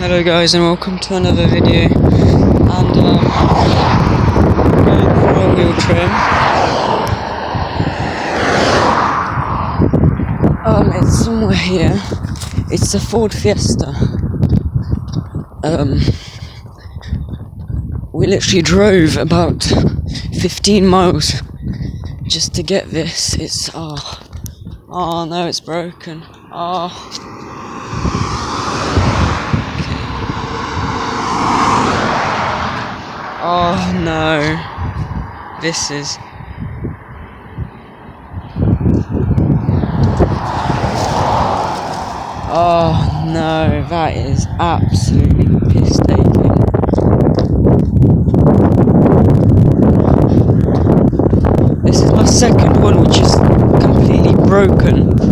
Hello guys and welcome to another video and um, going for a wheel trim. Um, it's somewhere here. It's a Ford Fiesta. Um, we literally drove about 15 miles just to get this. It's oh, oh no, it's broken. Oh. Oh no. This is. Oh no, that is absolutely piss taking. This is my second one, which is completely broken.